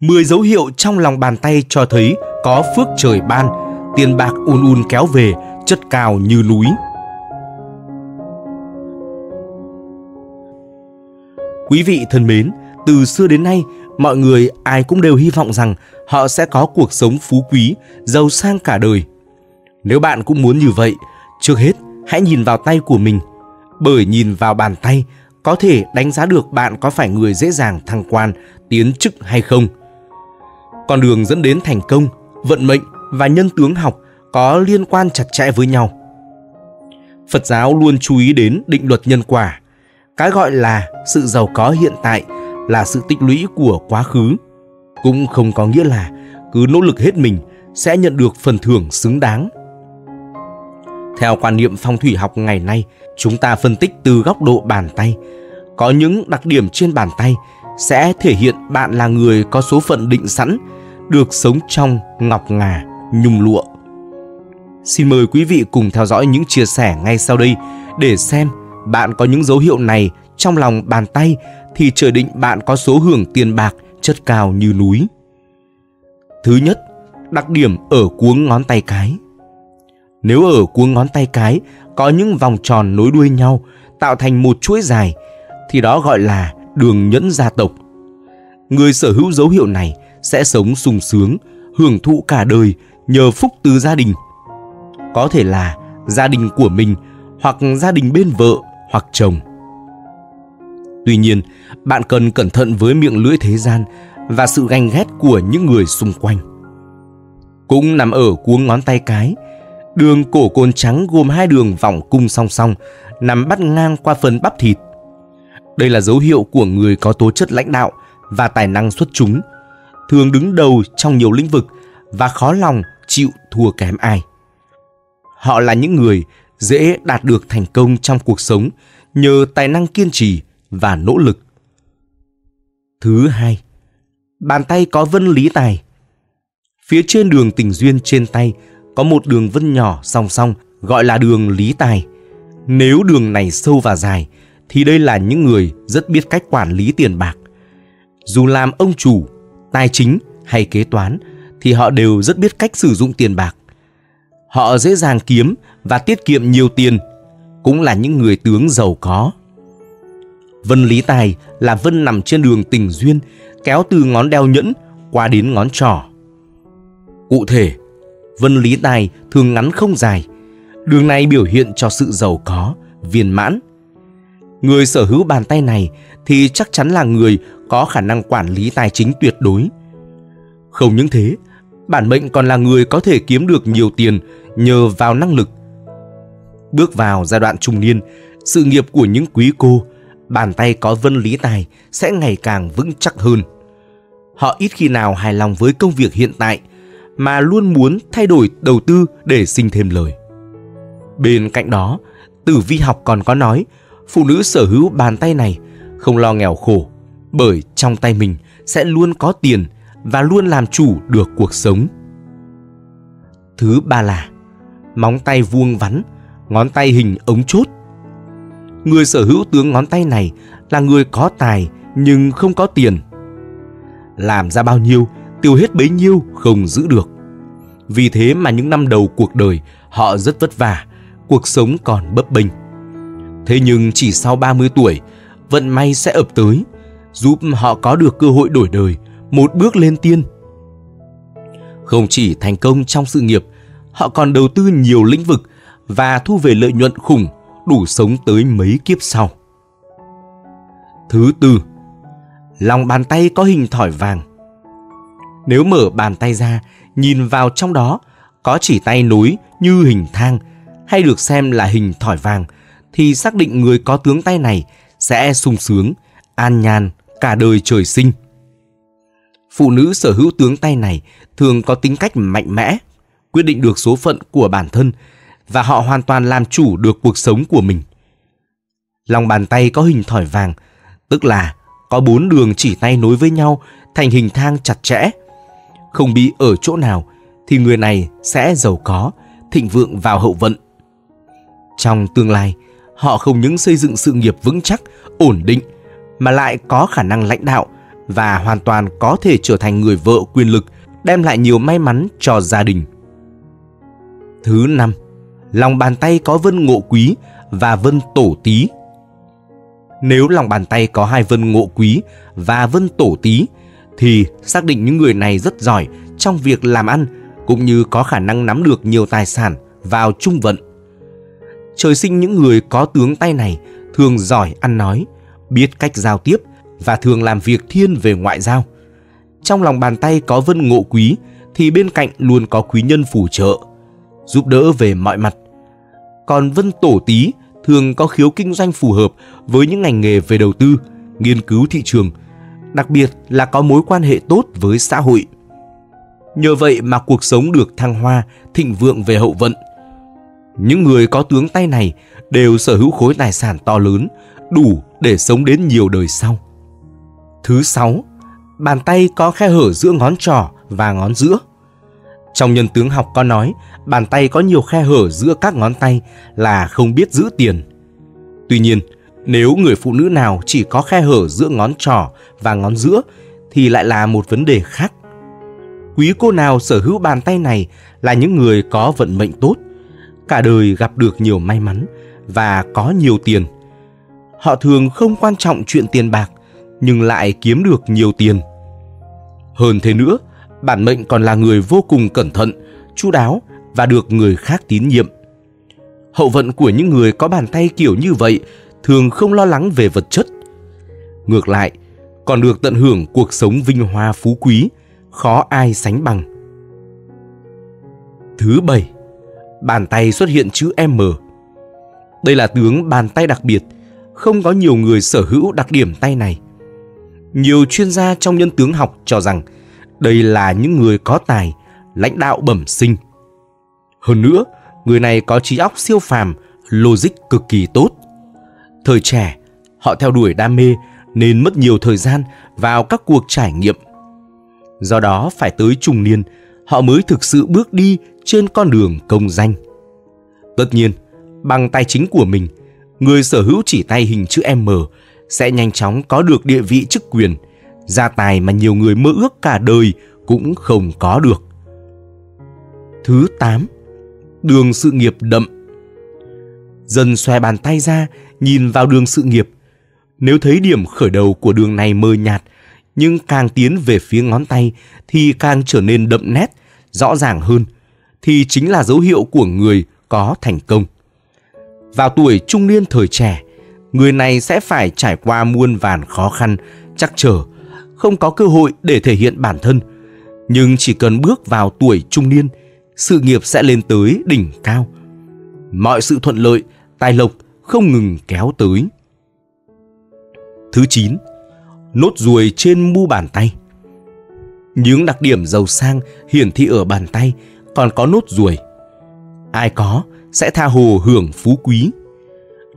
10 dấu hiệu trong lòng bàn tay cho thấy có phước trời ban, tiền bạc un un kéo về, chất cao như núi. Quý vị thân mến, từ xưa đến nay, mọi người ai cũng đều hy vọng rằng họ sẽ có cuộc sống phú quý, giàu sang cả đời. Nếu bạn cũng muốn như vậy, trước hết hãy nhìn vào tay của mình. Bởi nhìn vào bàn tay có thể đánh giá được bạn có phải người dễ dàng thăng quan, tiến chức hay không. Con đường dẫn đến thành công, vận mệnh và nhân tướng học có liên quan chặt chẽ với nhau. Phật giáo luôn chú ý đến định luật nhân quả. Cái gọi là sự giàu có hiện tại là sự tích lũy của quá khứ, cũng không có nghĩa là cứ nỗ lực hết mình sẽ nhận được phần thưởng xứng đáng. Theo quan niệm phong thủy học ngày nay, chúng ta phân tích từ góc độ bàn tay. Có những đặc điểm trên bàn tay sẽ thể hiện bạn là người có số phận định sẵn, được sống trong ngọc ngà, nhung lụa. Xin mời quý vị cùng theo dõi những chia sẻ ngay sau đây để xem bạn có những dấu hiệu này trong lòng bàn tay thì trời định bạn có số hưởng tiền bạc chất cao như núi. Thứ nhất, đặc điểm ở cuống ngón tay cái. Nếu ở cuống ngón tay cái có những vòng tròn nối đuôi nhau tạo thành một chuỗi dài thì đó gọi là đường nhẫn gia tộc. Người sở hữu dấu hiệu này sẽ sống sung sướng, hưởng thụ cả đời nhờ phúc từ gia đình. Có thể là gia đình của mình hoặc gia đình bên vợ hoặc chồng. Tuy nhiên, bạn cần cẩn thận với miệng lưỡi thế gian và sự ganh ghét của những người xung quanh. Cũng nằm ở cuống ngón tay cái, đường cổ côn trắng gồm hai đường vòng cung song song, nằm bắt ngang qua phần bắp thịt. Đây là dấu hiệu của người có tố chất lãnh đạo và tài năng xuất chúng, thường đứng đầu trong nhiều lĩnh vực và khó lòng chịu thua kém ai. Họ là những người dễ đạt được thành công trong cuộc sống nhờ tài năng kiên trì và nỗ lực. Thứ hai, bàn tay có vân lý tài. Phía trên đường tình duyên trên tay có một đường vân nhỏ song song gọi là đường lý tài. Nếu đường này sâu và dài thì đây là những người rất biết cách quản lý tiền bạc. Dù làm ông chủ, tài chính hay kế toán thì họ đều rất biết cách sử dụng tiền bạc. Họ dễ dàng kiếm và tiết kiệm nhiều tiền, cũng là những người tướng giàu có. Vân Lý Tài là vân nằm trên đường tình duyên, kéo từ ngón đeo nhẫn qua đến ngón trỏ. Cụ thể, Vân Lý Tài thường ngắn không dài. Đường này biểu hiện cho sự giàu có, viên mãn. Người sở hữu bàn tay này thì chắc chắn là người có khả năng quản lý tài chính tuyệt đối. Không những thế, bản mệnh còn là người có thể kiếm được nhiều tiền nhờ vào năng lực. Bước vào giai đoạn trung niên, sự nghiệp của những quý cô bàn tay có vân lý tài sẽ ngày càng vững chắc hơn. Họ ít khi nào hài lòng với công việc hiện tại mà luôn muốn thay đổi đầu tư để sinh thêm lời. Bên cạnh đó, tử vi học còn có nói phụ nữ sở hữu bàn tay này không lo nghèo khổ bởi trong tay mình sẽ luôn có tiền và luôn làm chủ được cuộc sống. Thứ ba là móng tay vuông vắn, ngón tay hình ống chốt người sở hữu tướng ngón tay này là người có tài nhưng không có tiền. Làm ra bao nhiêu, tiêu hết bấy nhiêu không giữ được. Vì thế mà những năm đầu cuộc đời họ rất vất vả, cuộc sống còn bấp bênh. Thế nhưng chỉ sau 30 tuổi, vận may sẽ ập tới, giúp họ có được cơ hội đổi đời, một bước lên tiên. Không chỉ thành công trong sự nghiệp, họ còn đầu tư nhiều lĩnh vực và thu về lợi nhuận khủng đủ sống tới mấy kiếp sau. Thứ tư, lòng bàn tay có hình thỏi vàng. Nếu mở bàn tay ra, nhìn vào trong đó có chỉ tay nối như hình thang hay được xem là hình thỏi vàng thì xác định người có tướng tay này sẽ sung sướng, an nhàn cả đời trời sinh. Phụ nữ sở hữu tướng tay này thường có tính cách mạnh mẽ, quyết định được số phận của bản thân và họ hoàn toàn làm chủ được cuộc sống của mình. Lòng bàn tay có hình thỏi vàng, tức là có bốn đường chỉ tay nối với nhau thành hình thang chặt chẽ. Không bị ở chỗ nào thì người này sẽ giàu có, thịnh vượng vào hậu vận. Trong tương lai, họ không những xây dựng sự nghiệp vững chắc, ổn định mà lại có khả năng lãnh đạo, và hoàn toàn có thể trở thành người vợ quyền lực, đem lại nhiều may mắn cho gia đình. Thứ năm, lòng bàn tay có vân ngộ quý và vân tổ tí. Nếu lòng bàn tay có hai vân ngộ quý và vân tổ tí thì xác định những người này rất giỏi trong việc làm ăn cũng như có khả năng nắm được nhiều tài sản vào trung vận. Trời sinh những người có tướng tay này thường giỏi ăn nói, biết cách giao tiếp và thường làm việc thiên về ngoại giao. Trong lòng bàn tay có vân ngộ quý thì bên cạnh luôn có quý nhân phù trợ, giúp đỡ về mọi mặt. Còn vân tổ tí thường có khiếu kinh doanh phù hợp với những ngành nghề về đầu tư, nghiên cứu thị trường, đặc biệt là có mối quan hệ tốt với xã hội. Nhờ vậy mà cuộc sống được thăng hoa, thịnh vượng về hậu vận. Những người có tướng tay này đều sở hữu khối tài sản to lớn, đủ để sống đến nhiều đời sau. Thứ sáu, bàn tay có khe hở giữa ngón trỏ và ngón giữa. Trong nhân tướng học có nói, bàn tay có nhiều khe hở giữa các ngón tay là không biết giữ tiền. Tuy nhiên, nếu người phụ nữ nào chỉ có khe hở giữa ngón trỏ và ngón giữa thì lại là một vấn đề khác. Quý cô nào sở hữu bàn tay này là những người có vận mệnh tốt, cả đời gặp được nhiều may mắn và có nhiều tiền. Họ thường không quan trọng chuyện tiền bạc nhưng lại kiếm được nhiều tiền. Hơn thế nữa, bản mệnh còn là người vô cùng cẩn thận, chu đáo và được người khác tín nhiệm. Hậu vận của những người có bàn tay kiểu như vậy thường không lo lắng về vật chất. Ngược lại, còn được tận hưởng cuộc sống vinh hoa phú quý, khó ai sánh bằng. Thứ bảy, bàn tay xuất hiện chữ M. Đây là tướng bàn tay đặc biệt, không có nhiều người sở hữu đặc điểm tay này. Nhiều chuyên gia trong nhân tướng học cho rằng đây là những người có tài, lãnh đạo bẩm sinh. Hơn nữa, người này có trí óc siêu phàm, logic cực kỳ tốt. Thời trẻ, họ theo đuổi đam mê nên mất nhiều thời gian vào các cuộc trải nghiệm. Do đó phải tới trung niên, họ mới thực sự bước đi trên con đường công danh. Tất nhiên, bằng tài chính của mình, người sở hữu chỉ tay hình chữ M sẽ nhanh chóng có được địa vị chức quyền, gia tài mà nhiều người mơ ước cả đời cũng không có được. Thứ 8. Đường sự nghiệp đậm Dần xòe bàn tay ra, nhìn vào đường sự nghiệp. Nếu thấy điểm khởi đầu của đường này mờ nhạt, nhưng càng tiến về phía ngón tay thì càng trở nên đậm nét, rõ ràng hơn, thì chính là dấu hiệu của người có thành công. Vào tuổi trung niên thời trẻ, người này sẽ phải trải qua muôn vàn khó khăn, chắc trở, không có cơ hội để thể hiện bản thân. Nhưng chỉ cần bước vào tuổi trung niên, sự nghiệp sẽ lên tới đỉnh cao. Mọi sự thuận lợi, tài lộc không ngừng kéo tới. Thứ 9. Nốt ruồi trên mu bàn tay Những đặc điểm giàu sang hiển thị ở bàn tay còn có nốt ruồi. Ai có sẽ tha hồ hưởng phú quý.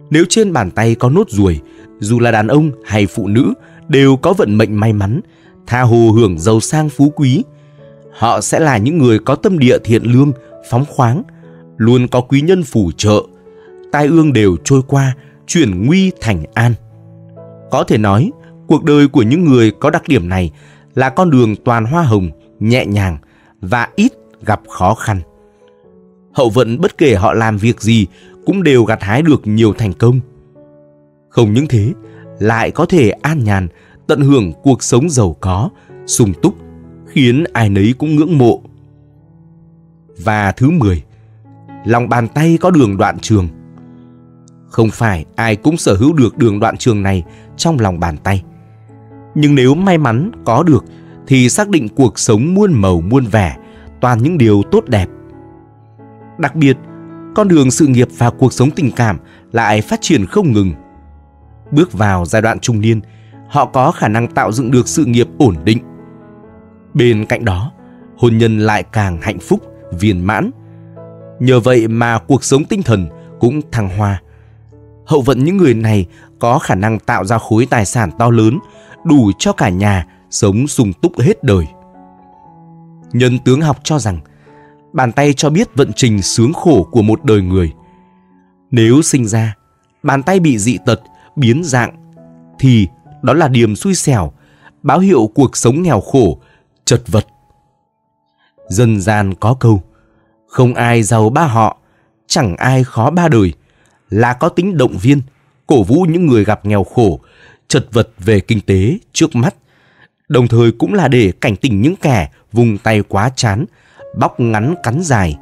Nếu trên bàn tay có nốt ruồi, dù là đàn ông hay phụ nữ đều có vận mệnh may mắn, tha hồ hưởng giàu sang phú quý. Họ sẽ là những người có tâm địa thiện lương, phóng khoáng, luôn có quý nhân phù trợ, tai ương đều trôi qua, chuyển nguy thành an. Có thể nói, cuộc đời của những người có đặc điểm này là con đường toàn hoa hồng, nhẹ nhàng và ít gặp khó khăn. Hậu vận bất kể họ làm việc gì cũng đều gặt hái được nhiều thành công. Không những thế, lại có thể an nhàn, tận hưởng cuộc sống giàu có, sung túc, khiến ai nấy cũng ngưỡng mộ. Và thứ 10, lòng bàn tay có đường đoạn trường. Không phải ai cũng sở hữu được đường đoạn trường này trong lòng bàn tay. Nhưng nếu may mắn có được thì xác định cuộc sống muôn màu muôn vẻ, toàn những điều tốt đẹp. Đặc biệt, con đường sự nghiệp và cuộc sống tình cảm lại phát triển không ngừng. Bước vào giai đoạn trung niên, họ có khả năng tạo dựng được sự nghiệp ổn định. Bên cạnh đó, hôn nhân lại càng hạnh phúc, viên mãn. Nhờ vậy mà cuộc sống tinh thần cũng thăng hoa. Hậu vận những người này có khả năng tạo ra khối tài sản to lớn, đủ cho cả nhà sống sung túc hết đời. Nhân tướng học cho rằng bàn tay cho biết vận trình sướng khổ của một đời người. Nếu sinh ra, bàn tay bị dị tật, biến dạng, thì đó là điềm xui xẻo, báo hiệu cuộc sống nghèo khổ, chật vật. Dân gian có câu, không ai giàu ba họ, chẳng ai khó ba đời, là có tính động viên, cổ vũ những người gặp nghèo khổ, chật vật về kinh tế trước mắt, đồng thời cũng là để cảnh tỉnh những kẻ vùng tay quá chán, bóc ngắn cắn dài.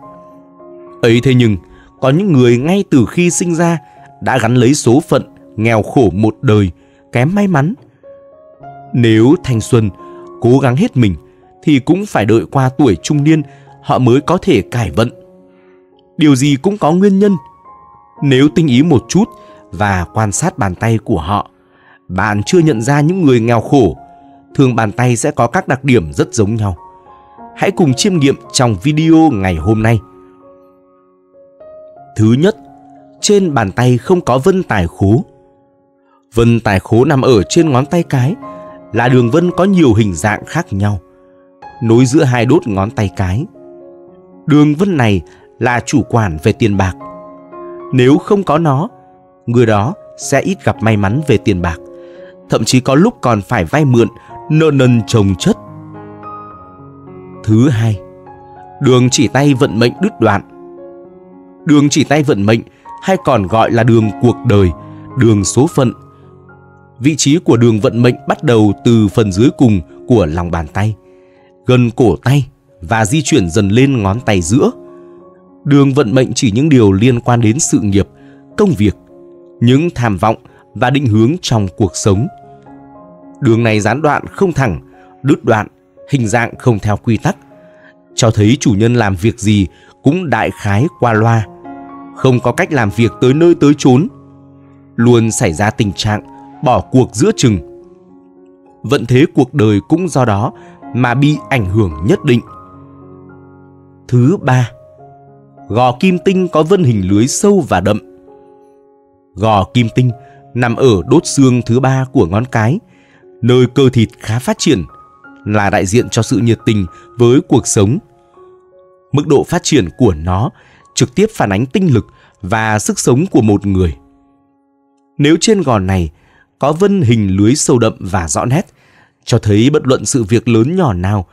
Ấy thế nhưng, có những người ngay từ khi sinh ra đã gắn lấy số phận nghèo khổ một đời, kém may mắn. Nếu thanh xuân cố gắng hết mình thì cũng phải đợi qua tuổi trung niên họ mới có thể cải vận. Điều gì cũng có nguyên nhân. Nếu tinh ý một chút và quan sát bàn tay của họ, bạn chưa nhận ra những người nghèo khổ, thường bàn tay sẽ có các đặc điểm rất giống nhau. Hãy cùng chiêm nghiệm trong video ngày hôm nay. Thứ nhất, trên bàn tay không có vân tài khố. Vân tài khố nằm ở trên ngón tay cái là đường vân có nhiều hình dạng khác nhau, nối giữa hai đốt ngón tay cái. Đường vân này là chủ quản về tiền bạc. Nếu không có nó, người đó sẽ ít gặp may mắn về tiền bạc, thậm chí có lúc còn phải vay mượn, nợ nần trồng chất. Thứ hai, đường chỉ tay vận mệnh đứt đoạn. Đường chỉ tay vận mệnh hay còn gọi là đường cuộc đời, đường số phận. Vị trí của đường vận mệnh bắt đầu từ phần dưới cùng của lòng bàn tay, gần cổ tay và di chuyển dần lên ngón tay giữa. Đường vận mệnh chỉ những điều liên quan đến sự nghiệp, công việc, những tham vọng và định hướng trong cuộc sống. Đường này gián đoạn không thẳng, đứt đoạn, hình dạng không theo quy tắc, cho thấy chủ nhân làm việc gì cũng đại khái qua loa, không có cách làm việc tới nơi tới chốn. Luôn xảy ra tình trạng bỏ cuộc giữa chừng. Vận thế cuộc đời cũng do đó mà bị ảnh hưởng nhất định. Thứ ba, gò kim tinh có vân hình lưới sâu và đậm. Gò kim tinh nằm ở đốt xương thứ ba của ngón cái, nơi cơ thịt khá phát triển, là đại diện cho sự nhiệt tình với cuộc sống. Mức độ phát triển của nó trực tiếp phản ánh tinh lực và sức sống của một người. Nếu trên gò này có vân hình lưới sâu đậm và rõ nét, cho thấy bất luận sự việc lớn nhỏ nào,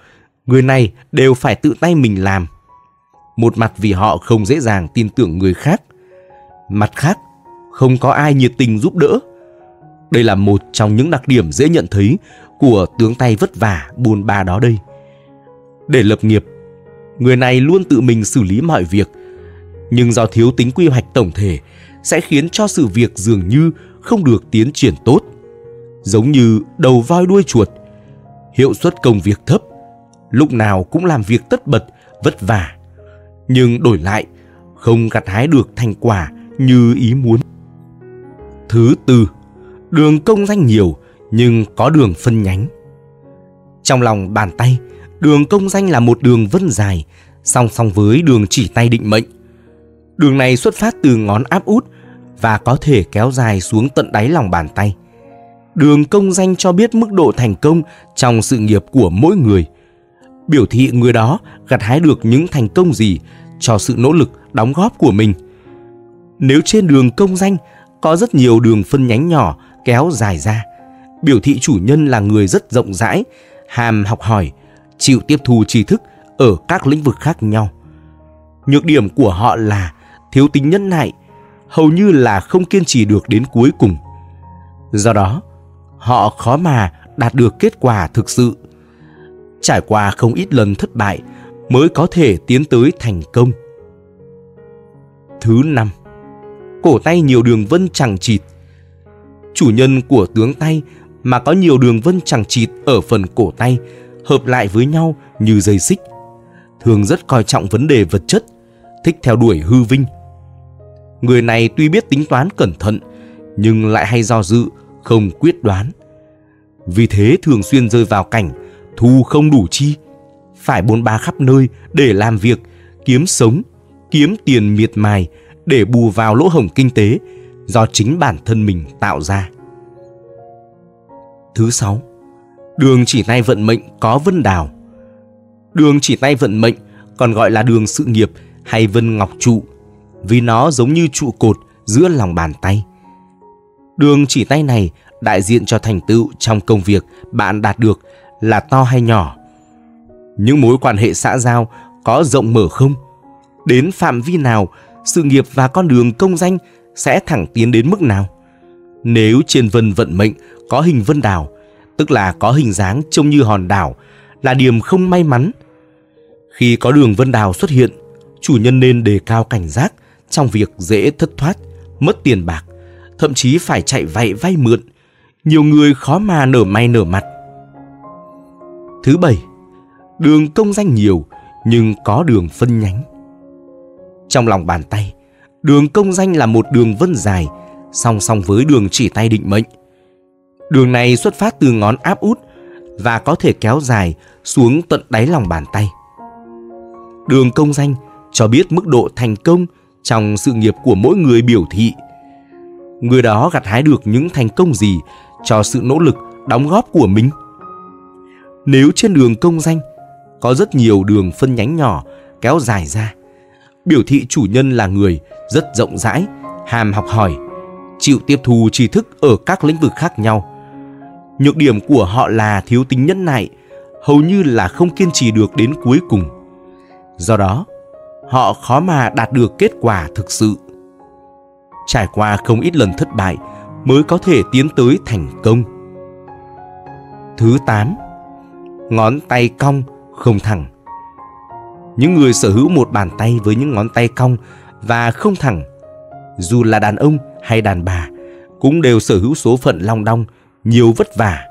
người này đều phải tự tay mình làm. Một mặt vì họ không dễ dàng tin tưởng người khác, mặt khác không có ai nhiệt tình giúp đỡ. Đây là một trong những đặc điểm dễ nhận thấy của tướng tay vất vả buôn ba đó đây. Để lập nghiệp, người này luôn tự mình xử lý mọi việc – nhưng do thiếu tính quy hoạch tổng thể sẽ khiến cho sự việc dường như không được tiến triển tốt. Giống như đầu voi đuôi chuột, hiệu suất công việc thấp, lúc nào cũng làm việc tất bật, vất vả. Nhưng đổi lại, không gặt hái được thành quả như ý muốn. Thứ tư, đường công danh nhiều nhưng có đường phân nhánh. Trong lòng bàn tay, đường công danh là một đường vân dài, song song với đường chỉ tay định mệnh – Đường này xuất phát từ ngón áp út và có thể kéo dài xuống tận đáy lòng bàn tay. Đường công danh cho biết mức độ thành công trong sự nghiệp của mỗi người. Biểu thị người đó gặt hái được những thành công gì cho sự nỗ lực đóng góp của mình. Nếu trên đường công danh có rất nhiều đường phân nhánh nhỏ kéo dài ra, biểu thị chủ nhân là người rất rộng rãi, hàm học hỏi, chịu tiếp thu tri thức ở các lĩnh vực khác nhau. Nhược điểm của họ là thiếu tính nhân nại, hầu như là không kiên trì được đến cuối cùng. Do đó, họ khó mà đạt được kết quả thực sự. Trải qua không ít lần thất bại mới có thể tiến tới thành công. Thứ năm, cổ tay nhiều đường vân chẳng chịt. Chủ nhân của tướng tay mà có nhiều đường vân chẳng chịt ở phần cổ tay hợp lại với nhau như dây xích. Thường rất coi trọng vấn đề vật chất, thích theo đuổi hư vinh, người này tuy biết tính toán cẩn thận nhưng lại hay do dự, không quyết đoán. Vì thế thường xuyên rơi vào cảnh thu không đủ chi, phải bôn ba khắp nơi để làm việc, kiếm sống, kiếm tiền miệt mài để bù vào lỗ hổng kinh tế do chính bản thân mình tạo ra. Thứ sáu, đường chỉ tay vận mệnh có vân đào. Đường chỉ tay vận mệnh còn gọi là đường sự nghiệp hay vân ngọc trụ vì nó giống như trụ cột giữa lòng bàn tay. Đường chỉ tay này đại diện cho thành tựu trong công việc bạn đạt được là to hay nhỏ. Những mối quan hệ xã giao có rộng mở không? Đến phạm vi nào, sự nghiệp và con đường công danh sẽ thẳng tiến đến mức nào? Nếu trên vân vận mệnh có hình vân đảo, tức là có hình dáng trông như hòn đảo, là điểm không may mắn. Khi có đường vân đảo xuất hiện, chủ nhân nên đề cao cảnh giác trong việc dễ thất thoát, mất tiền bạc, thậm chí phải chạy vạy vay mượn. Nhiều người khó mà nở may nở mặt. Thứ bảy, đường công danh nhiều nhưng có đường phân nhánh. Trong lòng bàn tay, đường công danh là một đường vân dài song song với đường chỉ tay định mệnh. Đường này xuất phát từ ngón áp út và có thể kéo dài xuống tận đáy lòng bàn tay. Đường công danh cho biết mức độ thành công trong sự nghiệp của mỗi người biểu thị. Người đó gặt hái được những thành công gì cho sự nỗ lực đóng góp của mình. Nếu trên đường công danh có rất nhiều đường phân nhánh nhỏ kéo dài ra, biểu thị chủ nhân là người rất rộng rãi, hàm học hỏi, chịu tiếp thu tri thức ở các lĩnh vực khác nhau. Nhược điểm của họ là thiếu tính nhẫn nại, hầu như là không kiên trì được đến cuối cùng. Do đó, họ khó mà đạt được kết quả thực sự. Trải qua không ít lần thất bại mới có thể tiến tới thành công. Thứ 8. Ngón tay cong không thẳng. Những người sở hữu một bàn tay với những ngón tay cong và không thẳng, dù là đàn ông hay đàn bà, cũng đều sở hữu số phận long đong, nhiều vất vả.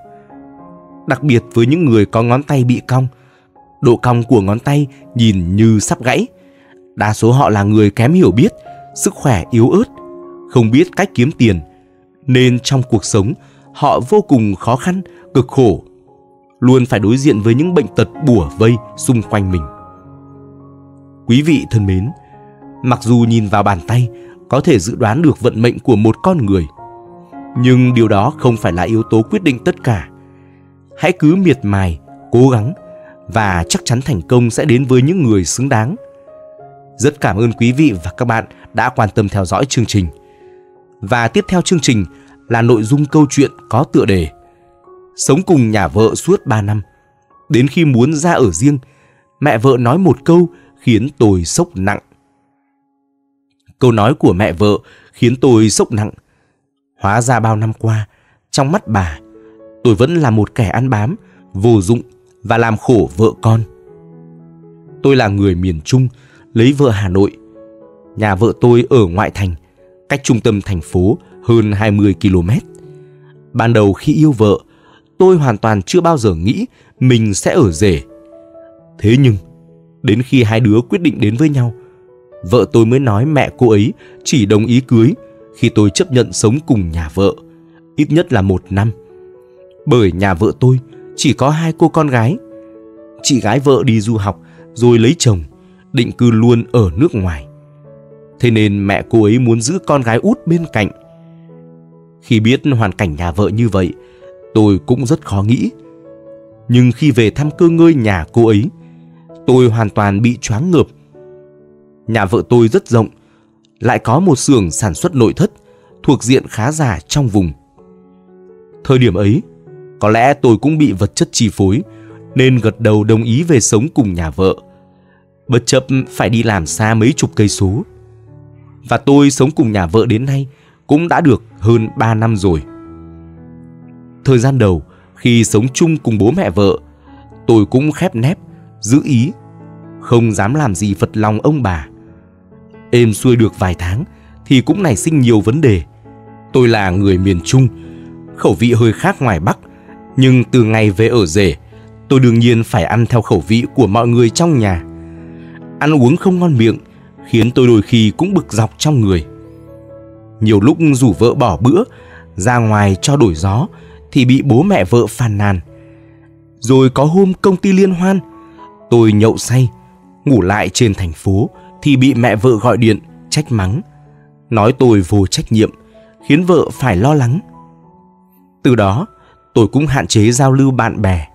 Đặc biệt với những người có ngón tay bị cong, độ cong của ngón tay nhìn như sắp gãy. Đa số họ là người kém hiểu biết, sức khỏe yếu ớt, không biết cách kiếm tiền, nên trong cuộc sống họ vô cùng khó khăn, cực khổ, luôn phải đối diện với những bệnh tật bủa vây xung quanh mình. Quý vị thân mến, mặc dù nhìn vào bàn tay có thể dự đoán được vận mệnh của một con người, nhưng điều đó không phải là yếu tố quyết định tất cả. Hãy cứ miệt mài, cố gắng và chắc chắn thành công sẽ đến với những người xứng đáng. Rất cảm ơn quý vị và các bạn đã quan tâm theo dõi chương trình. Và tiếp theo chương trình là nội dung câu chuyện có tựa đề Sống cùng nhà vợ suốt 3 năm. Đến khi muốn ra ở riêng, mẹ vợ nói một câu khiến tôi sốc nặng. Câu nói của mẹ vợ khiến tôi sốc nặng. Hóa ra bao năm qua, trong mắt bà, tôi vẫn là một kẻ ăn bám, vô dụng và làm khổ vợ con. Tôi là người miền Trung, lấy vợ Hà Nội. Nhà vợ tôi ở ngoại thành, cách trung tâm thành phố hơn 20 km. Ban đầu khi yêu vợ, tôi hoàn toàn chưa bao giờ nghĩ mình sẽ ở rể. Thế nhưng, đến khi hai đứa quyết định đến với nhau, vợ tôi mới nói mẹ cô ấy chỉ đồng ý cưới khi tôi chấp nhận sống cùng nhà vợ, ít nhất là một năm. Bởi nhà vợ tôi chỉ có hai cô con gái. Chị gái vợ đi du học rồi lấy chồng, định cư luôn ở nước ngoài. Thế nên mẹ cô ấy muốn giữ con gái út bên cạnh. Khi biết hoàn cảnh nhà vợ như vậy, tôi cũng rất khó nghĩ. Nhưng khi về thăm cơ ngơi nhà cô ấy, tôi hoàn toàn bị choáng ngợp. Nhà vợ tôi rất rộng, lại có một xưởng sản xuất nội thất thuộc diện khá giả trong vùng. Thời điểm ấy, có lẽ tôi cũng bị vật chất chi phối nên gật đầu đồng ý về sống cùng nhà vợ. Bất chấp phải đi làm xa mấy chục cây số. Và tôi sống cùng nhà vợ đến nay cũng đã được hơn 3 năm rồi. Thời gian đầu, khi sống chung cùng bố mẹ vợ, tôi cũng khép nép, giữ ý, không dám làm gì phật lòng ông bà. Êm xuôi được vài tháng thì cũng nảy sinh nhiều vấn đề. Tôi là người miền Trung, khẩu vị hơi khác ngoài Bắc, nhưng từ ngày về ở rể, tôi đương nhiên phải ăn theo khẩu vị của mọi người trong nhà. Ăn uống không ngon miệng, khiến tôi đôi khi cũng bực dọc trong người. Nhiều lúc rủ vợ bỏ bữa, ra ngoài cho đổi gió, thì bị bố mẹ vợ phàn nàn. Rồi có hôm công ty liên hoan, tôi nhậu say, ngủ lại trên thành phố thì bị mẹ vợ gọi điện trách mắng, nói tôi vô trách nhiệm, khiến vợ phải lo lắng. Từ đó, tôi cũng hạn chế giao lưu bạn bè.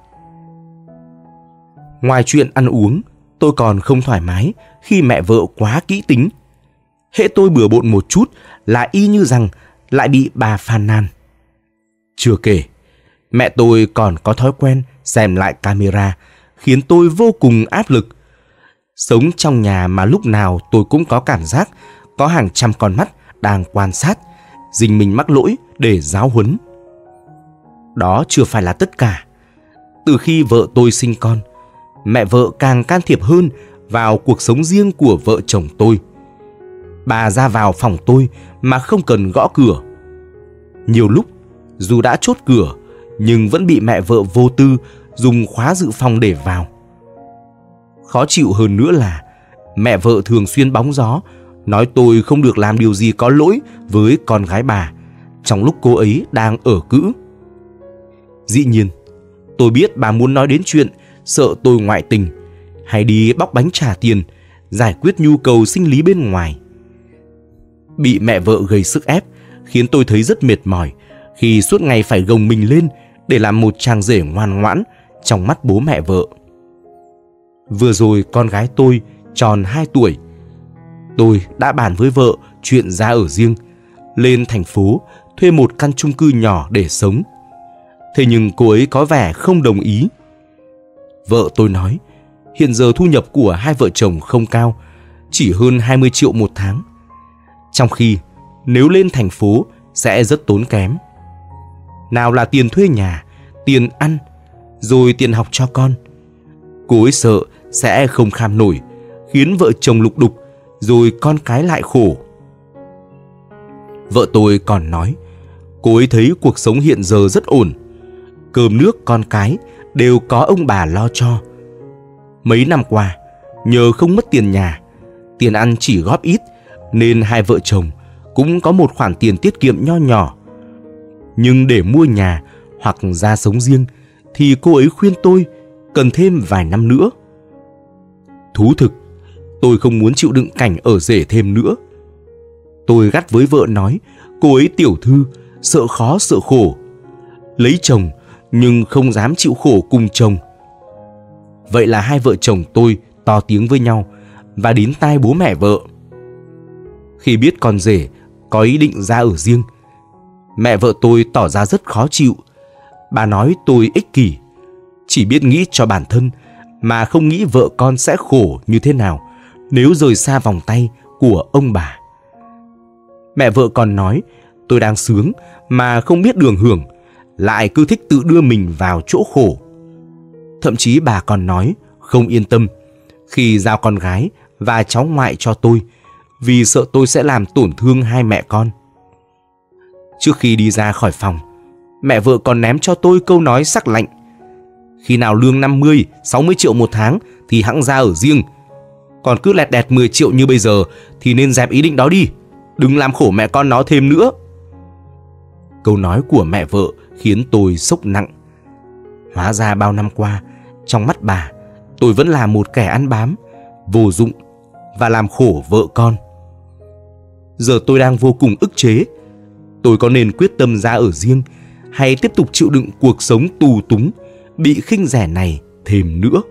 Ngoài chuyện ăn uống, tôi còn không thoải mái khi mẹ vợ quá kỹ tính. Hễ tôi bừa bộn một chút là y như rằng lại bị bà phàn nàn. Chưa kể, mẹ tôi còn có thói quen xem lại camera, khiến tôi vô cùng áp lực. Sống trong nhà mà lúc nào tôi cũng có cảm giác có hàng trăm con mắt đang quan sát, dình mình mắc lỗi để giáo huấn. Đó chưa phải là tất cả. Từ khi vợ tôi sinh con, mẹ vợ càng can thiệp hơn vào cuộc sống riêng của vợ chồng tôi. Bà ra vào phòng tôi mà không cần gõ cửa. Nhiều lúc, dù đã chốt cửa, nhưng vẫn bị mẹ vợ vô tư dùng khóa dự phòng để vào. Khó chịu hơn nữa là mẹ vợ thường xuyên bóng gió nói tôi không được làm điều gì có lỗi với con gái bà trong lúc cô ấy đang ở cữ. Dĩ nhiên, tôi biết bà muốn nói đến chuyện sợ tôi ngoại tình hay đi bóc bánh trả tiền, giải quyết nhu cầu sinh lý bên ngoài. Bị mẹ vợ gây sức ép khiến tôi thấy rất mệt mỏi khi suốt ngày phải gồng mình lên để làm một chàng rể ngoan ngoãn trong mắt bố mẹ vợ. Vừa rồi con gái tôi tròn 2 tuổi. Tôi đã bàn với vợ chuyện ra ở riêng, lên thành phố thuê một căn chung cư nhỏ để sống. Thế nhưng cô ấy có vẻ không đồng ý. Vợ tôi nói, hiện giờ thu nhập của hai vợ chồng không cao, chỉ hơn 20 triệu một tháng. Trong khi nếu lên thành phố sẽ rất tốn kém. Nào là tiền thuê nhà, tiền ăn, rồi tiền học cho con. Cô ấy sợ sẽ không kham nổi, khiến vợ chồng lục đục, rồi con cái lại khổ. Vợ tôi còn nói, cô ấy thấy cuộc sống hiện giờ rất ổn. Cơm nước con cái đều có ông bà lo cho. Mấy năm qua, nhờ không mất tiền nhà, tiền ăn chỉ góp ít, nên hai vợ chồng cũng có một khoản tiền tiết kiệm nho nhỏ. Nhưng để mua nhà hoặc ra sống riêng thì cô ấy khuyên tôi cần thêm vài năm nữa. Thú thực, tôi không muốn chịu đựng cảnh ở rể thêm nữa. Tôi gắt với vợ nói, cô ấy tiểu thư, sợ khó sợ khổ. Lấy chồng nhưng không dám chịu khổ cùng chồng. Vậy là hai vợ chồng tôi to tiếng với nhau và đến tai bố mẹ vợ. Khi biết con rể có ý định ra ở riêng, mẹ vợ tôi tỏ ra rất khó chịu. Bà nói tôi ích kỷ, chỉ biết nghĩ cho bản thân mà không nghĩ vợ con sẽ khổ như thế nào nếu rời xa vòng tay của ông bà. Mẹ vợ còn nói tôi đang sướng mà không biết đường hưởng, lại cứ thích tự đưa mình vào chỗ khổ. Thậm chí bà còn nói không yên tâm khi giao con gái và cháu ngoại cho tôi vì sợ tôi sẽ làm tổn thương hai mẹ con. Trước khi đi ra khỏi phòng, mẹ vợ còn ném cho tôi câu nói sắc lạnh. Khi nào lương 50, 60 triệu một tháng thì hãng ra ở riêng. Còn cứ lẹt đẹt 10 triệu như bây giờ thì nên dẹp ý định đó đi. Đừng làm khổ mẹ con nó thêm nữa. Câu nói của mẹ vợ khiến tôi sốc nặng. Hóa ra bao năm qua, trong mắt bà, tôi vẫn là một kẻ ăn bám, vô dụng và làm khổ vợ con. Giờ tôi đang vô cùng ức chế. Tôi có nên quyết tâm ra ở riêng hay tiếp tục chịu đựng cuộc sống tù túng, bị khinh rẻ này thêm nữa?